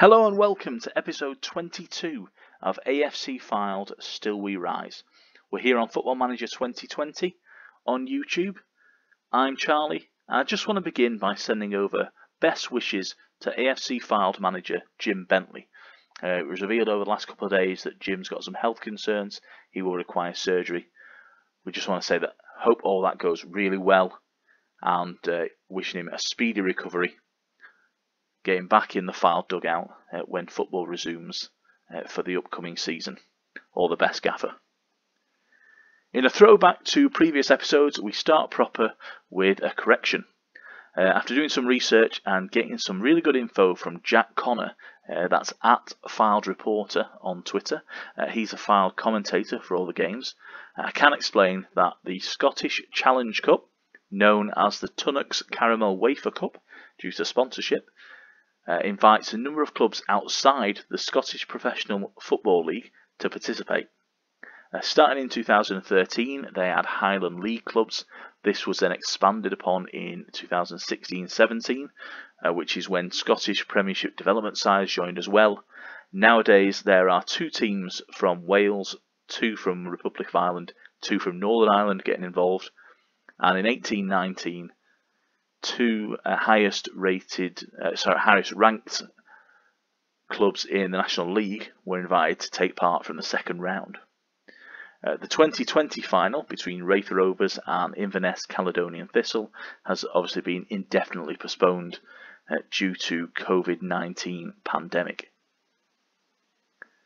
Hello and welcome to episode 22 of AFC Fylde Still We Rise. We're here on Football Manager 2020 on YouTube. I'm Charlie. I just want to begin by sending over best wishes to AFC Fylde manager Jim Bentley. Uh, it was revealed over the last couple of days that Jim's got some health concerns. He will require surgery. We just want to say that hope all that goes really well and uh, wishing him a speedy recovery getting back in the Fylde dugout uh, when football resumes uh, for the upcoming season. All the best, Gaffer. In a throwback to previous episodes, we start proper with a correction. Uh, after doing some research and getting some really good info from Jack Connor, uh, that's at Fylde Reporter on Twitter, uh, he's a Fylde commentator for all the games, I can explain that the Scottish Challenge Cup, known as the Tunnocks Caramel Wafer Cup, due to sponsorship, uh, invites a number of clubs outside the Scottish Professional Football League to participate. Uh, starting in 2013, they had Highland League clubs. This was then expanded upon in 2016-17, uh, which is when Scottish Premiership development sides joined as well. Nowadays, there are two teams from Wales, two from Republic of Ireland, two from Northern Ireland getting involved, and in 1819, two uh, highest rated, uh, sorry, highest ranked clubs in the National League were invited to take part from the second round. Uh, the 2020 final between Raith Rovers and Inverness Caledonian Thistle has obviously been indefinitely postponed uh, due to COVID-19 pandemic.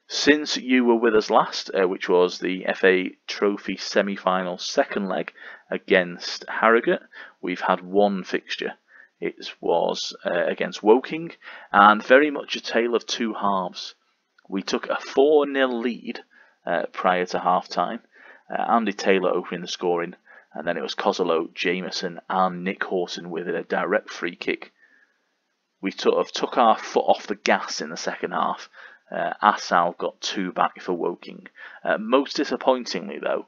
Since you were with us last, uh, which was the FA Trophy semi-final second leg against Harrogate, we've had one fixture. It was uh, against Woking, and very much a tale of two halves. We took a 4-0 lead uh, prior to half-time. Uh, Andy Taylor opening the scoring, and then it was Kozolo, Jameson, and Nick Horton with a direct free kick. We sort of took our foot off the gas in the second half, uh, Assal got two back for Woking. Uh, most disappointingly, though,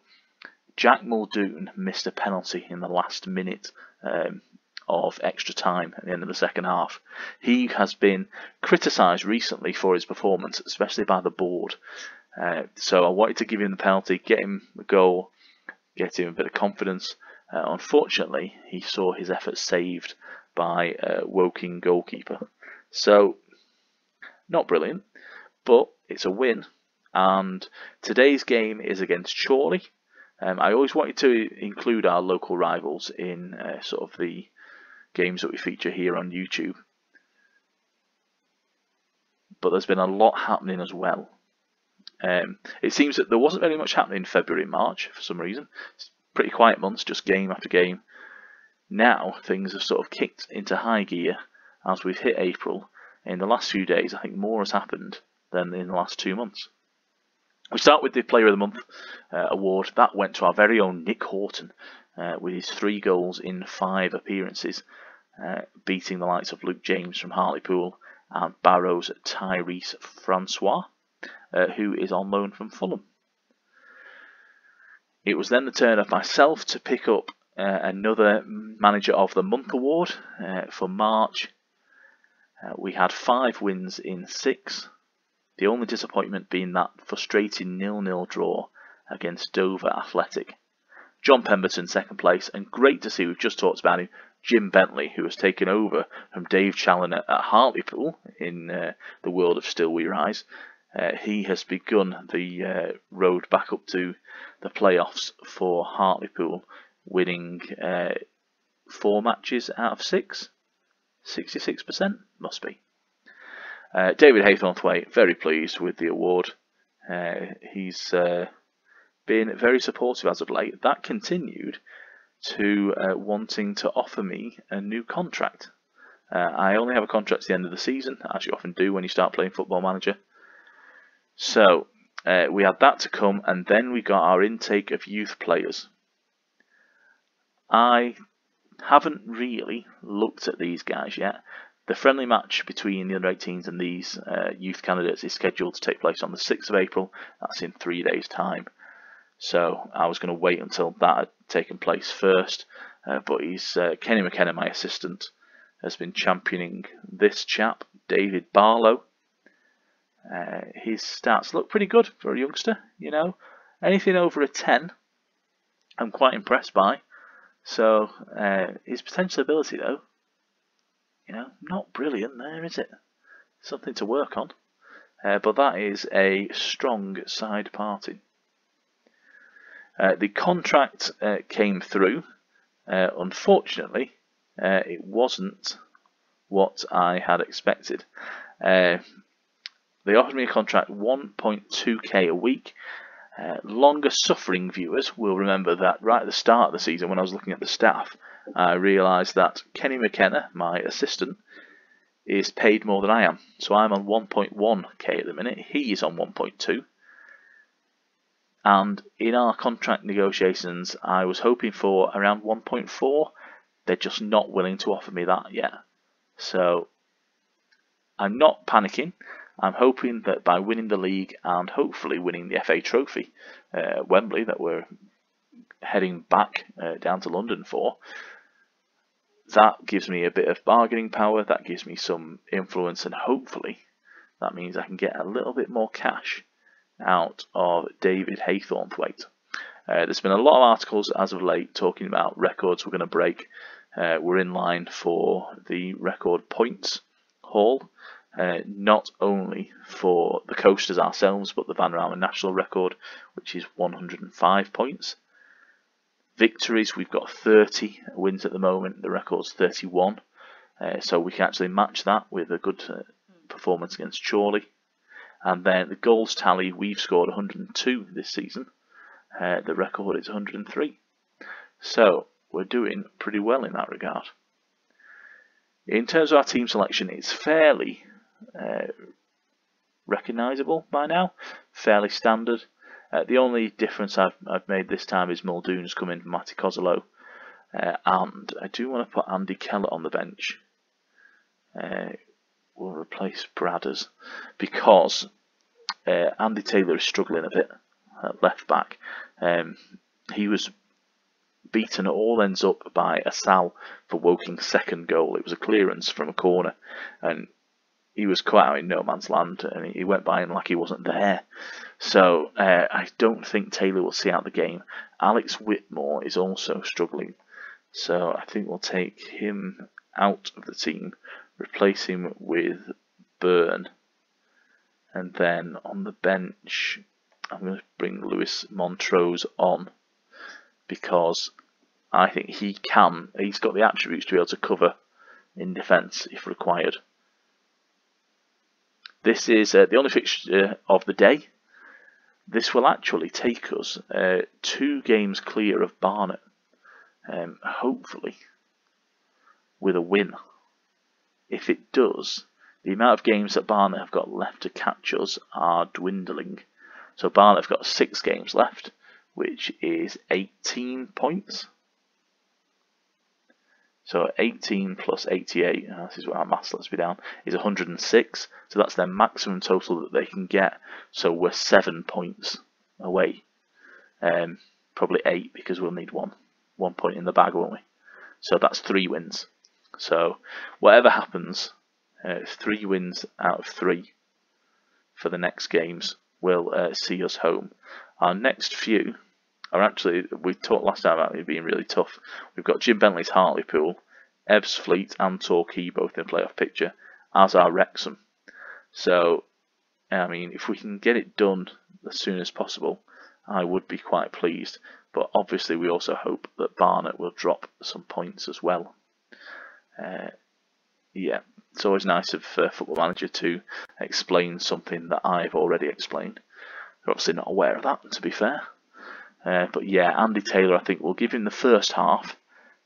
Jack Muldoon missed a penalty in the last minute um, of extra time at the end of the second half. He has been criticised recently for his performance, especially by the board. Uh, so I wanted to give him the penalty, get him a goal, get him a bit of confidence. Uh, unfortunately, he saw his efforts saved by uh, Woking goalkeeper. So, not brilliant but it's a win. And today's game is against Chorley. Um, I always wanted to include our local rivals in uh, sort of the games that we feature here on YouTube. But there's been a lot happening as well. Um, it seems that there wasn't very much happening in February and March for some reason. It's pretty quiet months, just game after game. Now things have sort of kicked into high gear as we've hit April. In the last few days, I think more has happened than in the last two months. We start with the Player of the Month uh, award. That went to our very own Nick Horton uh, with his three goals in five appearances, uh, beating the likes of Luke James from Hartlepool and Barrow's Tyrese Francois, uh, who is on loan from Fulham. It was then the turn of myself to pick up uh, another Manager of the Month award uh, for March. we had five wins in six, the only disappointment being that frustrating nil-nil draw against Dover Athletic. John Pemberton second place, and great to see we've just talked about him, Jim Bentley, who has taken over from Dave Challoner at Hartlepool in uh, the world of Still We Rise. Uh, he has begun the uh, road back up to the playoffs for Hartlepool, winning uh, four matches out of six. 66% must be. Uh, David Haythornthwaite, very pleased with the award. Uh, he's uh, been very supportive as of late. That continued to uh, wanting to offer me a new contract. Uh, I only have a contract at the end of the season, as you often do when you start playing Football Manager. So uh, we had that to come, and then we got our intake of youth players. I haven't really looked at these guys yet. The friendly match between the under 18s and these uh, youth candidates is scheduled to take place on the 6th of April. That's in three days' time. So I was going to wait until that had taken place first. Uh, but he's uh, Kenny McKenna, my assistant, has been championing this chap, David Barlow. Uh, his stats look pretty good for a youngster, you know. Anything over a 10, I'm quite impressed by. So, uh, his potential ability, though, you know, not brilliant there, is it? Something to work on. Uh, but that is a strong side party. Uh, the contract uh, came through. Uh, unfortunately, uh, it wasn't what I had expected. Uh, they offered me a contract 1.2k a week. Uh, longer suffering viewers will remember that right at the start of the season, when I was looking at the staff, I realised that Kenny McKenna, my assistant, is paid more than I am. So I'm on 1.1k at the minute. He is on 1.2. And in our contract negotiations, I was hoping for around 1.4. They're just not willing to offer me that yet. So I'm not panicking. I'm hoping that by winning the league and hopefully winning the FA Trophy, uh, Wembley, that we're heading back uh, down to London for, that gives me a bit of bargaining power, that gives me some influence, and hopefully that means I can get a little bit more cash out of David Haythornthwaite. Uh, there's been a lot of articles as of late talking about records we're going to break. Uh, we're in line for the record points haul, uh, not only for the coasters ourselves, but the Vanarama national record, which is 105 points. Victories, we've got 30 wins at the moment, the record's 31. Uh, so we can actually match that with a good uh, performance against Chorley. And then the goals tally, we've scored 102 this season. Uh, the record is 103. So we're doing pretty well in that regard. In terms of our team selection, it's fairly uh, recognisable by now, fairly standard. Uh, the only difference I've, I've made this time is Muldoon's come in for Matty Kozolo. Uh, and I do want to put Andy Keller on the bench. Uh, we'll replace Bradders because uh, Andy Taylor is struggling a bit at left back. Um, he was beaten at all ends up by Asal for Woking's second goal. It was a clearance from a corner, and he was caught out in no man's land, and he went by him like he wasn't there. So uh, I don't think Taylor will see out the game. Alex Whitmore is also struggling, so I think we'll take him out of the team, replace him with Byrne, and then on the bench I'm going to bring Lewis Montrose on because I think he can. He's got the attributes to be able to cover in defence if required. This is uh, the only fixture of the day. This will actually take us uh, two games clear of Barnet, um, hopefully with a win. If it does, the amount of games that Barnet have got left to catch us are dwindling. So Barnet have got six games left, which is 18 points. So 18 plus 88, uh, this is what our maths lets me down, is 106. So that's their maximum total that they can get. So we're seven points away. Um, probably eight because we'll need one. One point in the bag, won't we? So that's three wins. So whatever happens, uh, three wins out of three for the next games will uh, see us home. Our next few are actually, we talked last time about it being really tough. We've got Jim Bentley's Hartlepool, Ebbsfleet and Torquay both in playoff picture, as are Wrexham. So, I mean, if we can get it done as soon as possible, I would be quite pleased. But obviously, we also hope that Barnet will drop some points as well. Uh, yeah, it's always nice of uh, Football Manager to explain something that I've already explained. They're obviously not aware of that, to be fair. Uh, but yeah, Andy Taylor, I think, we'll give him the first half,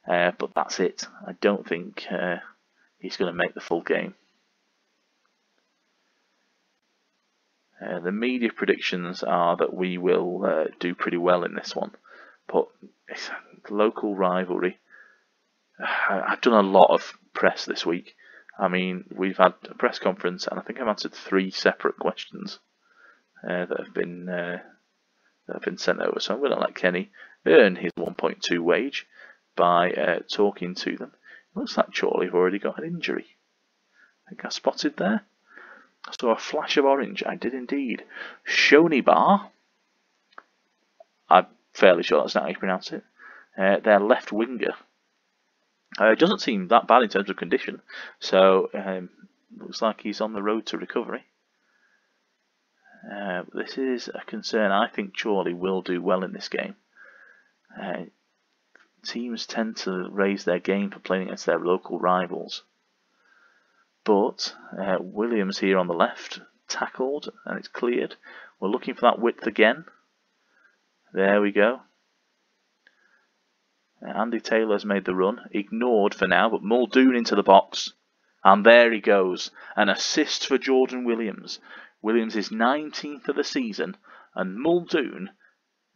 uh, but that's it. I don't think uh, he's going to make the full game. Uh, the media predictions are that we will uh, do pretty well in this one, but it's a local rivalry. I've done a lot of press this week. I mean, we've had a press conference, and I think I've answered three separate questions that have been have been sent over. So I'm going to let Kenny earn his 1.2 wage by uh, talking to them. Looks like Chorley have already got an injury. I think I spotted there. I saw a flash of orange. I did indeed. Shoney Shonibar. I'm fairly sure that's not how you pronounce it. Uh, their left winger. Uh, it doesn't seem that bad in terms of condition. So, um, looks like he's on the road to recovery. Uh, this is a concern. I think Chorley will do well in this game. Uh, teams tend to raise their game for playing against their local rivals. But uh, Williams here on the left, tackled and it's cleared. We're looking for that width again. There we go. Uh, Andy Taylor's made the run, ignored for now, but Muldoon into the box. And there he goes, an assist for Jordan Williams. Williams is 19th of the season, and Muldoon,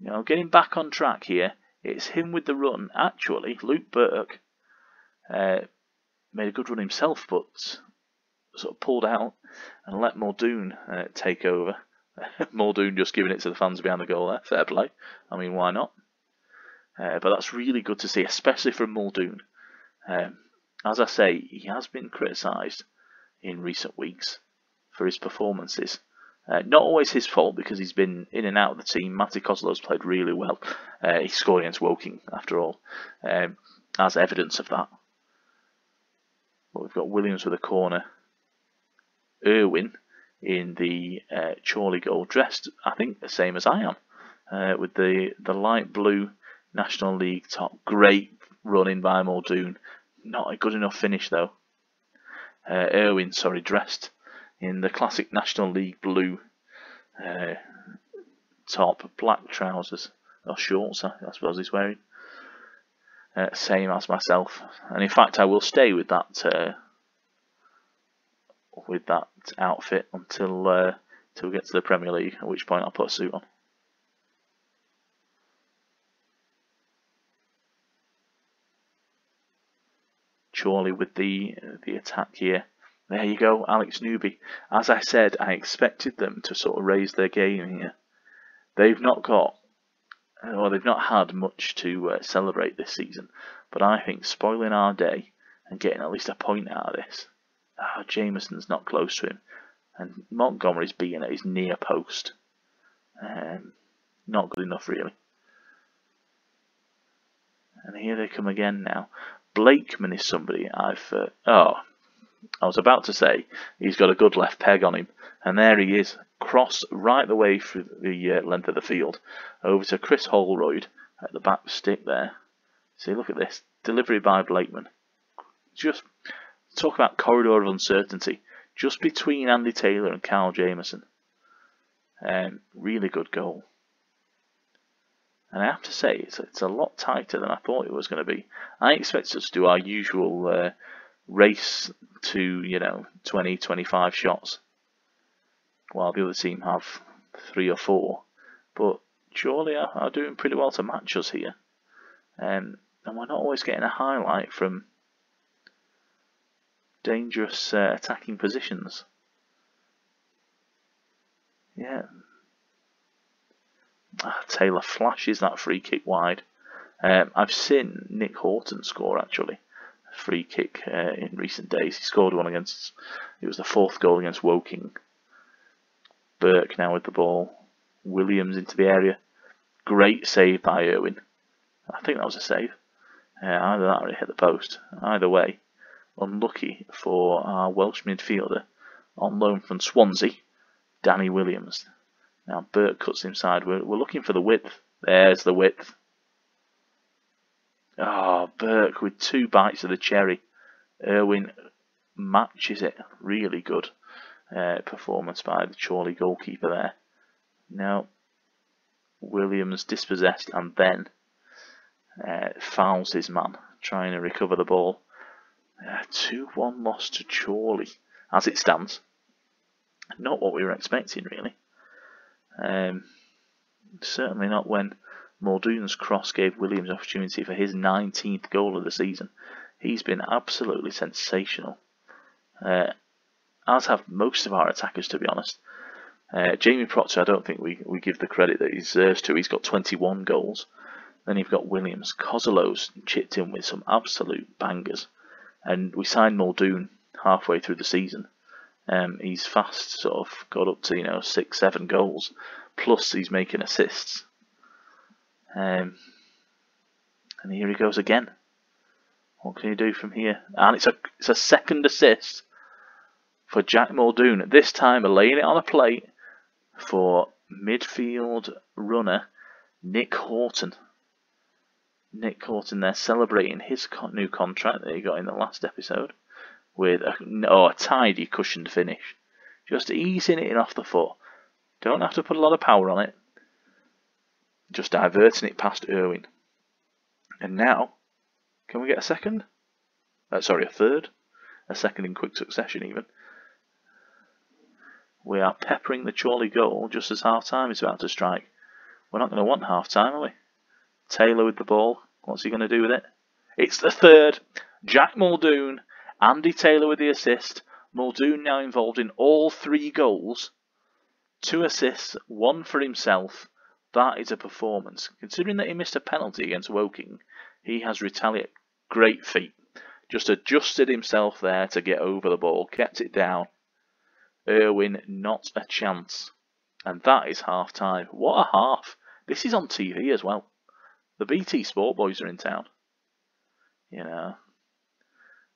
you know, getting back on track here. It's him with the run. Actually, Luke Burke uh, made a good run himself, but sort of pulled out and let Muldoon uh, take over. Muldoon just giving it to the fans behind the goal there. Fair play. I mean, why not? Uh, but that's really good to see, especially from Muldoon. Um, as I say, he has been criticised in recent weeks for his performances. Uh, not always his fault because he's been in and out of the team. Matty Kozlow's played really well. Uh, he scored against Woking, after all, um, as evidence of that. But we've got Williams with a corner. Irwin in the uh, Chorley goal, dressed, I think, the same as I am, uh, with the, the light blue National League top. Great running by Muldoon. Not a good enough finish, though. Uh, Irwin, sorry, dressed in the classic National League blue uh, top, black trousers, or shorts, I, suppose he's wearing. Uh, same as myself, and in fact, I will stay with that uh, with that outfit until uh, until we get to the Premier League. At which point, I'll put a suit on. Chorley with the the attack here. There you go, Alex Newby. As I said, I expected them to sort of raise their game here. They've not got, or they've not had much to uh, celebrate this season, but I think spoiling our day and getting at least a point out of this. Ah, Jameson's not close to him, and Montgomery's being at his near post. Um, not good enough, really. And here they come again now. Blakeman is somebody I've. Uh, oh, I was about to say he's got a good left peg on him, and there he is, cross right the way through the uh, length of the field, over to Chris Holroyd at the back stick there. See, look at this delivery by Blakeman. Just talk about corridor of uncertainty, just between Andy Taylor and Carl Jameson. Um, really good goal. And I have to say, it's, it's a lot tighter than I thought it was going to be. I expected us to do our usual uh, race to, you know, 20, 25 shots, while the other team have three or four. But Chorley are, doing pretty well to match us here. Um, and we're not always getting a highlight from dangerous uh, attacking positions. Yeah, Ah, Taylor flashes that free kick wide. Um, I've seen Nick Horton score actually free kick uh, in recent days. He scored one against. It was the fourth goal against Woking. Burke now with the ball. Williams into the area. Great save by Irwin. I think that was a save. Uh, either that or it hit the post. Either way, unlucky for our Welsh midfielder on loan from Swansea, Danny Williams. Now Burke cuts inside. We're, we're looking for the width. There's the width. Ah, oh, Burke with two bites of the cherry. Irwin matches it. Really good uh, performance by the Chorley goalkeeper there. Now, Williams dispossessed and then uh, fouls his man, trying to recover the ball. 2 uh, 1 loss to Chorley as it stands. Not what we were expecting, really. Um, certainly not when Muldoon's cross gave Williams opportunity for his 19th goal of the season. He's been absolutely sensational. Uh, as have most of our attackers, to be honest. Uh, Jamie Proctor, I don't think we, we give the credit that he deserves to. He's got 21 goals. Then you've got Williams. Kozlow's chipped in with some absolute bangers. And we signed Muldoon halfway through the season. Um, he's fast, sort of got up to you know six, seven goals, plus he's making assists. Um, and here he goes again. What can he do from here? And it's a it's a second assist for Jack Muldoon. At this time laying it on a plate for midfield runner Nick Horton. Nick Horton there celebrating his new contract that he got in the last episode with a, oh, a tidy cushioned finish. Just easing it in off the foot. Don't have to put a lot of power on it. Just diverting it past Irwin. And now, can we get a second? Uh, sorry, a third? A second in quick succession even. We are peppering the Chorley goal just as half time is about to strike. We're not going to want half time, are we? Taylor with the ball. What's he going to do with it? It's the third. Jack Muldoon Andy Taylor with the assist. Muldoon now involved in all three goals. Two assists, one for himself. That is a performance. Considering that he missed a penalty against Woking, he has retaliated. Great feat. Just adjusted himself there to get over the ball, kept it down. Irwin, not a chance. And that is half time. What a half. This is on TV as well. The BT Sport boys are in town. You know,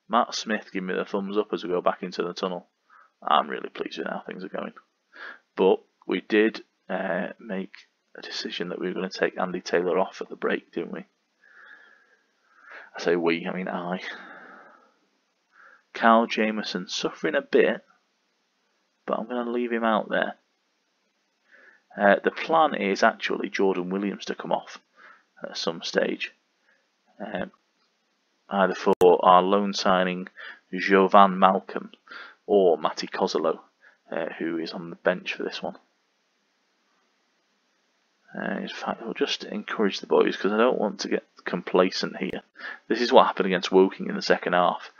Matt Smith give me the thumbs up as we go back into the tunnel. I'm really pleased with how things are going. But we did uh, make a decision that we were going to take Andy Taylor off at the break, didn't we? I say we, I mean I. Carl Jameson suffering a bit, but I'm going to leave him out there. Uh, the plan is actually Jordan Williams to come off at some stage. Um, either for our loan signing Jovan Malcolm or Matty Kozolo, uh, who is on the bench for this one. Uh, in fact, I'll just encourage the boys because I don't want to get complacent here. This is what happened against Woking in the second half.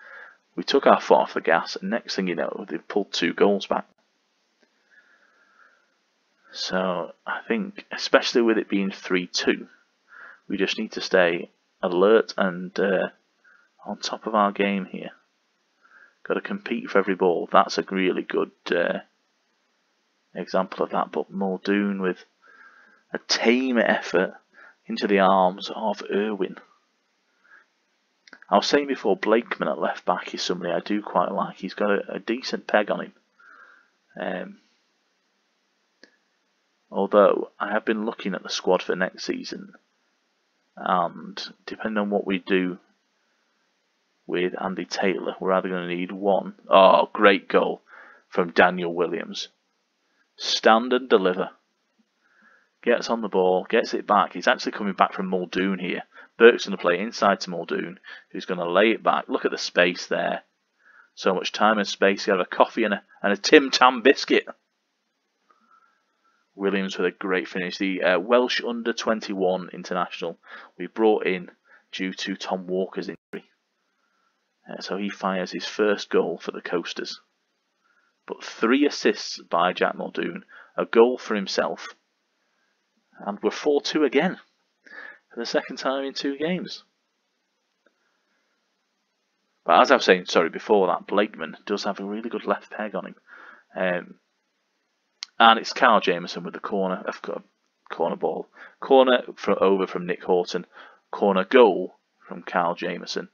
We took our foot off the gas, and next thing you know, they've pulled two goals back. So I think, especially with it being 3 2, we just need to stay alert and uh, on top of our game here. Got to compete for every ball. That's a really good uh, example of that. But Muldoon with a tame effort into the arms of Irwin. I was saying before, Blakeman at left back is somebody I do quite like. He's got a, a decent peg on him. Um, although I have been looking at the squad for next season, and depending on what we do with Andy Taylor. We're either going to need one. Oh, great goal from Daniel Williams. Stand and deliver. Gets on the ball, gets it back. He's actually coming back from Muldoon here. Burke's going to play inside to Muldoon, who's going to lay it back. Look at the space there. So much time and space. You have a coffee and a, and a Tim Tam biscuit. Williams with a great finish. The uh, Welsh under 21 international we brought in due to Tom Walker's injury. Uh, so he fires his first goal for the Coasters. But three assists by Jack Muldoon, a goal for himself, and we're 4 2 again for the second time in two games. But as I was saying, sorry, before that, Blakeman does have a really good left peg on him. Um, and it's Carl Jameson with the corner, a corner ball. Corner over from Nick Horton, corner goal from Carl Jameson.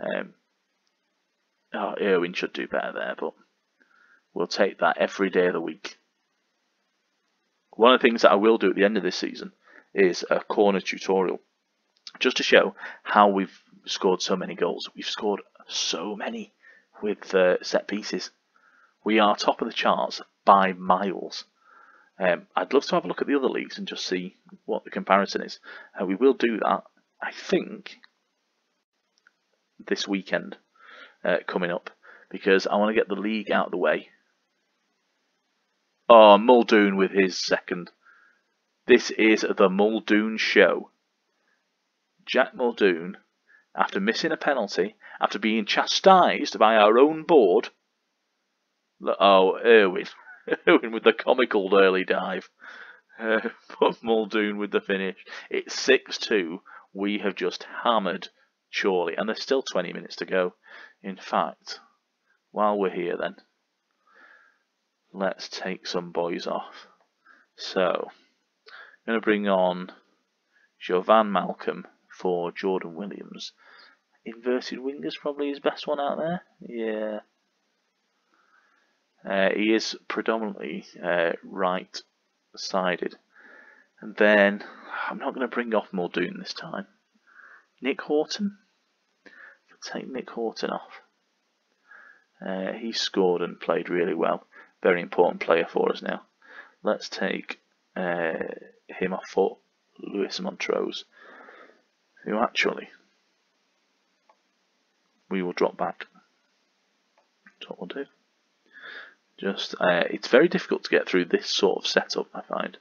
Um, Oh, Irwin should do better there, but we'll take that every day of the week. One of the things that I will do at the end of this season is a corner tutorial, just to show how we've scored so many goals. We've scored so many with uh, set pieces. We are top of the charts by miles. Um, I'd love to have a look at the other leagues and just see what the comparison is. Uh, we will do that, I think, this weekend uh, coming up because I want to get the league out of the way. Oh, Muldoon with his second. This is the Muldoon show. Jack Muldoon, after missing a penalty, after being chastised by our own board. Oh, Irwin. Irwin with the comical early dive. Uh, but Muldoon with the finish. It's 6 2. We have just hammered Chorley, and there's still 20 minutes to go. In fact, while we're here then, let's take some boys off. So, I'm going to bring on Jovan Malcolm for Jordan Williams. Inverted wingers probably his best one out there. Yeah. Uh, he is predominantly uh, right-sided. And then, I'm not going to bring off Muldoon this time. Nick Horton. take Nick Horton off. Uh, he scored and played really well. Very important player for us now. Let's take uh, him off for Lewis Montrose, who actually we will drop back. That's what we'll do. Just, uh, it's very difficult to get through this sort of setup, I find.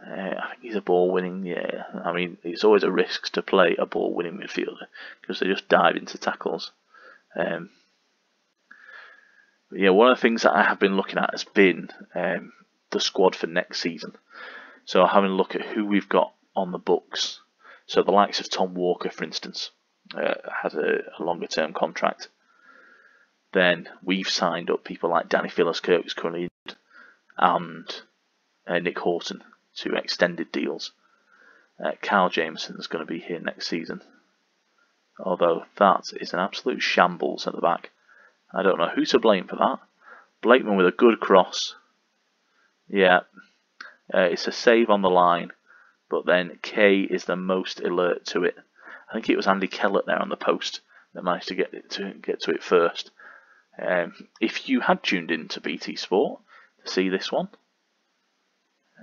Uh, I think he's a ball winning, yeah. I mean, it's always a risk to play a ball winning midfielder because they just dive into tackles. Um, yeah, one of the things that I have been looking at has been um, the squad for next season. So having a look at who we've got on the books. So the likes of Tom Walker, for instance, uh, has a, a longer term contract. Then we've signed up people like Danny Phillips-Kirk, who's currently injured, and uh, Nick Horton to extended deals. Uh, Kyle is going to be here next season. Although that is an absolute shambles at the back. I don't know who to blame for that. Blakeman with a good cross. Yeah, uh, it's a save on the line, but then Kay is the most alert to it. I think it was Andy Kellett there on the post that managed to get to get to it first. Um, if you had tuned in to BT Sport to see this one,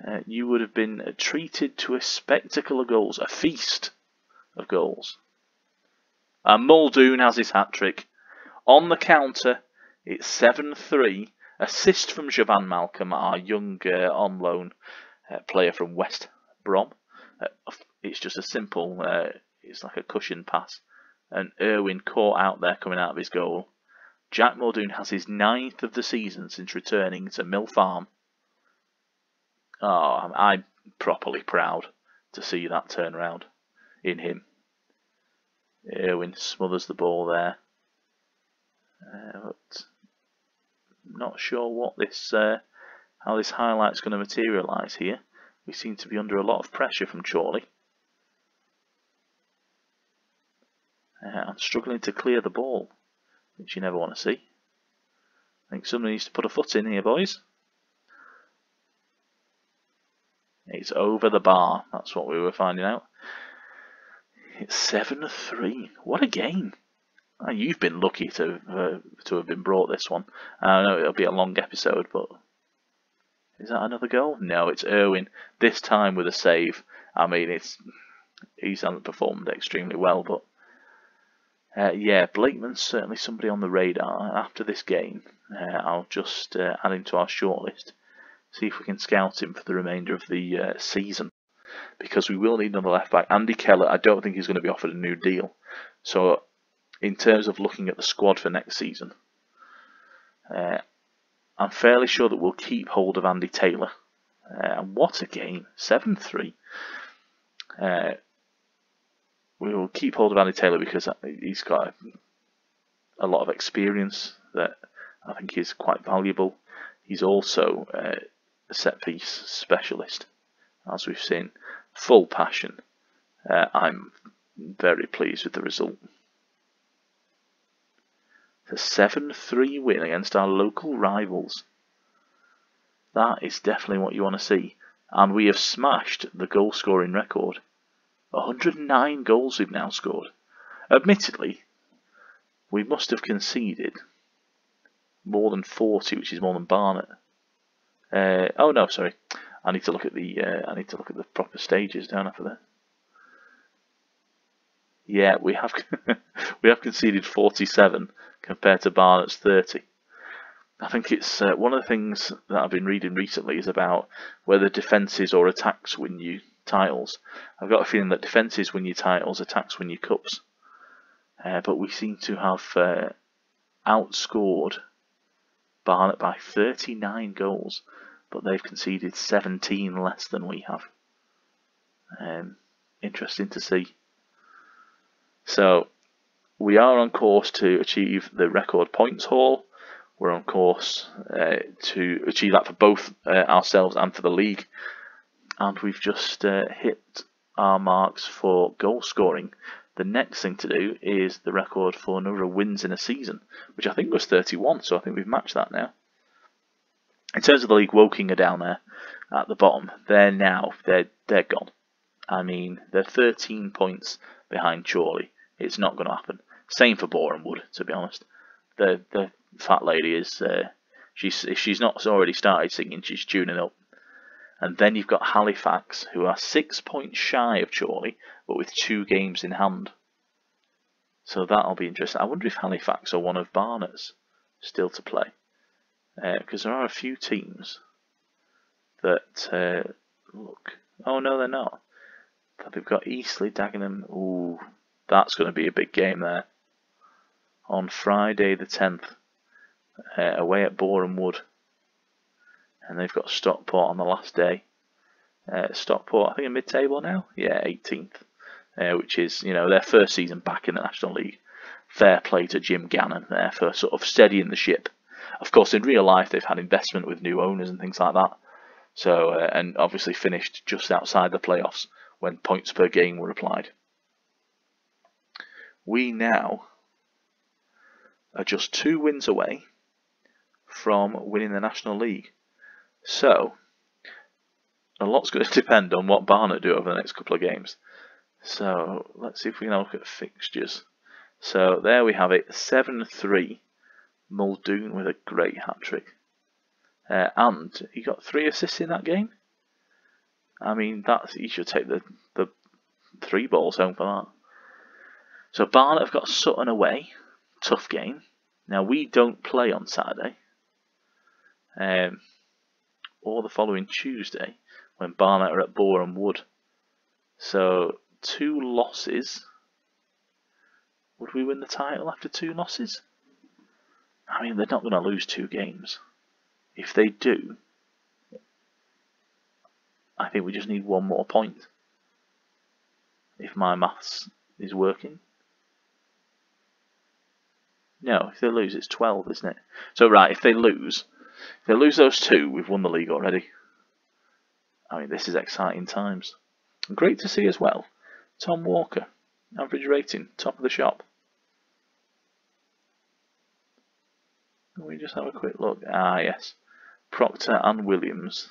uh, you would have been treated to a spectacle of goals, a feast of goals. And Muldoon has his hat trick. On the counter, it's 7 3. Assist from Jovan Malcolm, our young uh, on loan uh, player from West Brom. Uh, it's just a simple, uh, it's like a cushion pass. And Irwin caught out there coming out of his goal. Jack Muldoon has his ninth of the season since returning to Mill Farm. Oh, I'm, I'm properly proud to see that turnaround in him. Irwin smothers the ball there. But not sure what this, uh, how this highlight's going to materialise here. We seem to be under a lot of pressure from Chorley. Uh, I'm struggling to clear the ball, which you never want to see. I think somebody needs to put a foot in here, boys. It's over the bar. That's what we were finding out. It's 7-3. What a game. Oh, you've been lucky to uh, to have been brought this one. I know it'll be a long episode, but is that another goal? No, it's Irwin. This time with a save. I mean, it's he's performed extremely well, but uh, yeah, Blakeman's certainly somebody on the radar. After this game, uh, I'll just uh, add him to our shortlist. See if we can scout him for the remainder of the uh, season. Because we will need another left back. Andy Keller, I don't think he's going to be offered a new deal. So in terms of looking at the squad for next season. Uh, I'm fairly sure that we'll keep hold of Andy Taylor. Uh, and what a game! 7 3. Uh, we will keep hold of Andy Taylor because he's got a, a, lot of experience that I think is quite valuable. He's also uh, a set piece specialist, as we've seen. Full passion. Uh, I'm very pleased with the result. A 7-3 win against our local rivals. That is definitely what you want to see. And we have smashed the goal scoring record. 109 goals we've now scored. Admittedly, we must have conceded more than 40, which is more than Barnet. Uh, oh no, sorry. I need to look at the uh, I need to look at the proper stages down after that. Yeah, we have we have conceded 47 compared to Barnet's 30. I think it's uh, one of the things that I've been reading recently is about whether defences or attacks win you titles. I've got a feeling that defences win you titles, attacks win you cups. Uh, but we seem to have uh, outscored Barnet by 39 goals, but they've conceded 17 less than we have. Um, interesting to see. So we are on course to achieve the record points haul. we're on course uh, to achieve that for both uh, ourselves and for the league. And we've just uh, hit our marks for goal scoring. The next thing to do is the record for number of wins in a season, which I think was 31, so I think we've matched that now. In terms of the league, Woking are down there at the bottom. They're now they're they're gone. I mean, they're 13 points behind Chorley. It's not going to happen. Same for Boreham Wood, to be honest. The the fat lady is uh, she's if she's not already started singing, she's tuning up. And then you've got Halifax, who are six points shy of Chorley, but with two games in hand. So that'll be interesting. I wonder if Halifax are one of Barnet's still to play, because uh, there are a few teams that uh, look. Oh no, they're not. They've got Eastleigh, Dagenham. Ooh, that's going to be a big game there. On Friday the 10th, uh, away at Boreham Wood. And they've got Stockport on the last day. Uh, Stockport, I think, are mid-table now. Yeah, 18th, uh, which is you know their first season back in the National League. Fair play to Jim Gannon there for sort of steadying the ship. Of course, in real life, they've had investment with new owners and things like that. So, uh, and obviously finished just outside the playoffs when points per game were applied. We now are just two wins away from winning the National League. So, a lot's going to depend on what Barnet do over the next couple of games. So, let's see if we can look at fixtures. So, there we have it 7 3. Muldoon with a great hat trick. Uh, and he got three assists in that game. I mean, that's he should take the, the three balls home for that. So Barnet have got Sutton away, tough game. Now we don't play on Saturday, um, or the following Tuesday when Barnet are at Boreham Wood. So two losses. Would we win the title after two losses? I mean, they're not going to lose two games. If they do, I think we just need one more point. If my maths is working. No, if they lose, it's 12, isn't it? So, right, if they lose, if they lose those two, we've won the league already. I mean, this is exciting times. Great to see as well. Tom Walker, average rating, top of the shop. Can we just have a quick look? Ah, yes. Proctor and Williams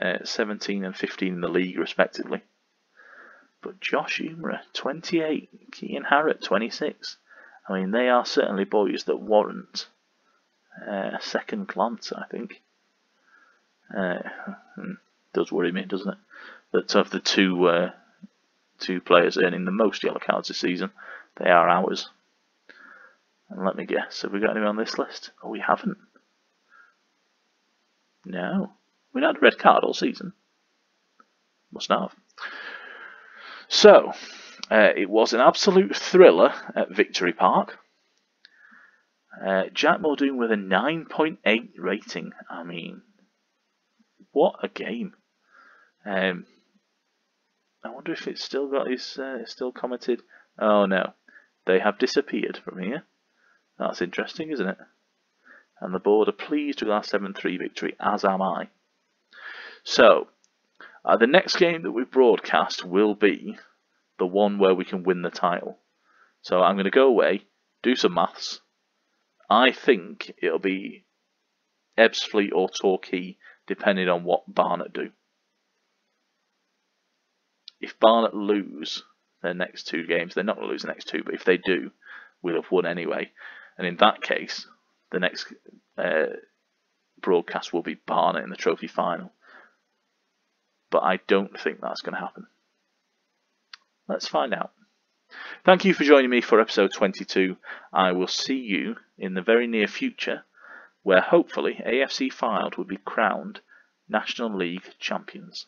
uh, 17 and 15 in the league respectively. But Josh Umerah, 28, Kean Harrott, 26. I mean, they are certainly boys that warrant uh, a second glance, I think. Uh, hmm, does worry me, doesn't it? That of the two uh, two players earning the most yellow cards this season, they are ours. And let me guess, have we got anyone on this list? Oh, we haven't. No. We had a red card all season. Must not have. So, uh, it was an absolute thriller at Victory Park. Uh, Jack Muldoon with a 9.8 rating. I mean, what a game. Um, I wonder if it's still got his, uh, still commented. Oh no, they have disappeared from here. That's interesting, isn't it? And the board are pleased with our 7-3 victory, as am I. So, uh, the next game that we broadcast will be the one where we can win the title. So I'm going to go away, do some maths. I think it'll be Ebbsfleet or Torquay, depending on what Barnet do. If Barnet lose their next two games, they're not going to lose the next two, but if they do, we'll have won anyway. And in that case, the next uh, broadcast will be Barnet in the trophy final but I don't think that's going to happen. Let's find out. Thank you for joining me for episode 22. I will see you in the very near future, where hopefully AFC Fylde will be crowned National League champions.